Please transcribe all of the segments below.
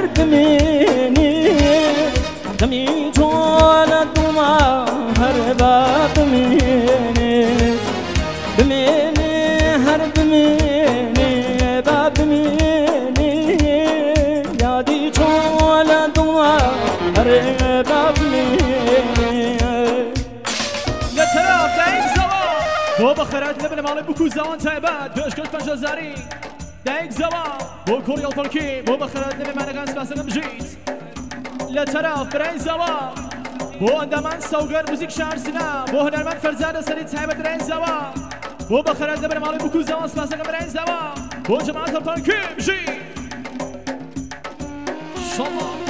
هەر بمێنێ دەمی تۆ لە دوما هەر با بمێنێ بمێنێ هەر بمێنێ با بمێنێ یادی لە دوما هەر با بمێنێ لە تەراف دایک زەوا بۆ بەخەرات لە بنەماڵی بکو زەوان تایبەت پێشکەش پەنجەزاری دایک زەوا بۆ کوڕی ئەڵتەڵکی بۆ بەخەرات لە بێمانەکان سپاسەکەم ژیت لە تەراف برای زەوا بۆ ئەندامان سەوگەر موزیک شارسنا بۆ هەنەرمەند فەرزادە سەری تایبەت برای زەوا بۆ بەخەرات لە بنەماڵی بکو زەوان سپاسەکەم برای زەوا بۆ جەماعەت ئەڵتەڵکی بژیت شڵڵا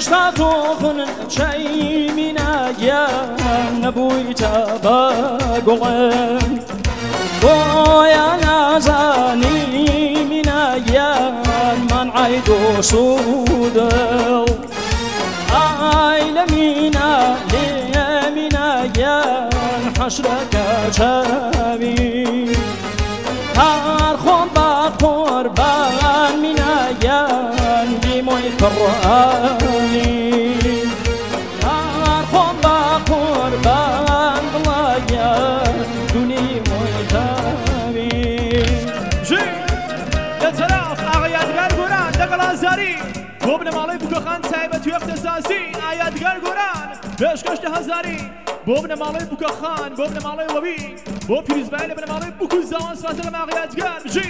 چشما تو خونن چای مینا یا نبوی تابا گلن بویا نازانی مینا یا من عیدو سودل عیل مینا لی مینا یا حشرک چاوی. هر خون با قربان مینا یا دیموی قرآن. ئازاری بۆ بنەماڵی بکۆخان تایبەت و اختصاسی ئایادگار گۆران. پێشکەش لە هەزاری. بۆ بنەماڵی بکۆخان بۆ بنەماڵی وەبی. بۆ پیرزبای لە بنەماڵی بکو زەوان سپاسە لە ژیت بژی